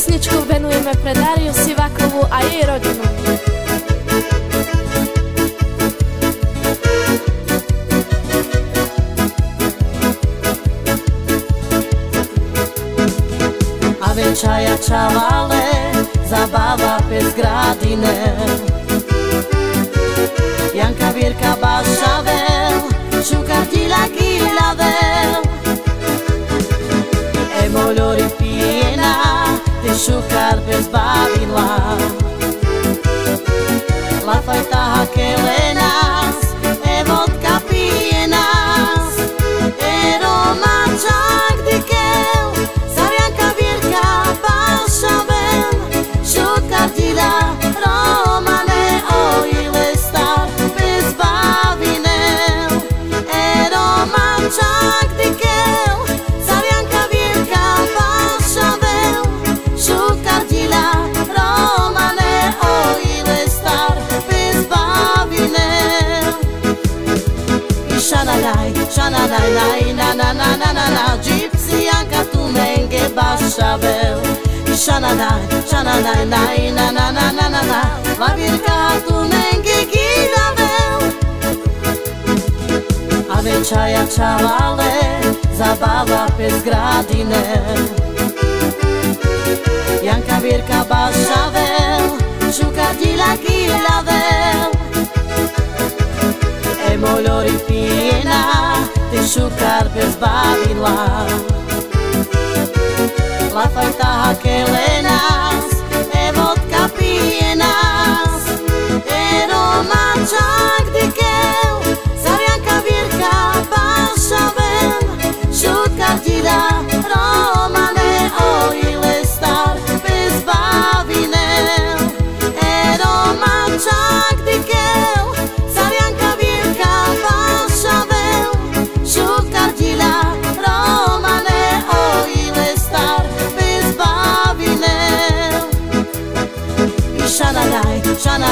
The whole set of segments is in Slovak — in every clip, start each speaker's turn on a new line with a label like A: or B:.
A: pesničku venujeme pre Dariu Sivakovú a jej rodinu.
B: A večaja čavale, zabava pes gradine Janka Virka Jesús Shananai, shananai, nai, na na na na na na Gypsy anka tu menge bashavel. Shananai, shananai, nai, na na na na na na La virka tu menge gilavel A večaja čavale, zabava pes gradine Janka virka bashavel, šuka ti la Molori piena din sucar pe Babilon La faita aquele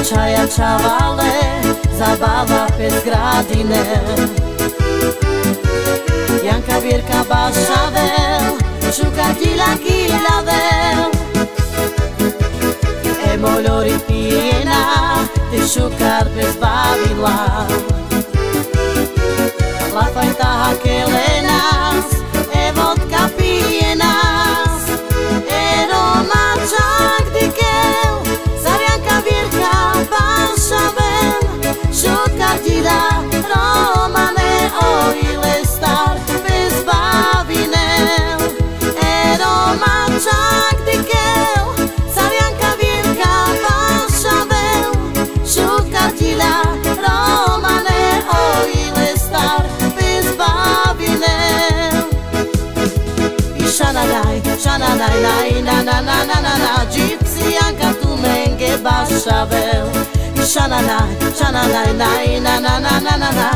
B: A večaja čavale, zabava pes gradine. Janka Virka bašavel, šuka ti la gilavel E molori piena, te šukar bez bavila Sha na na na na na na na na na Gypsy yanka tu menge bashavel Sha na na na na na na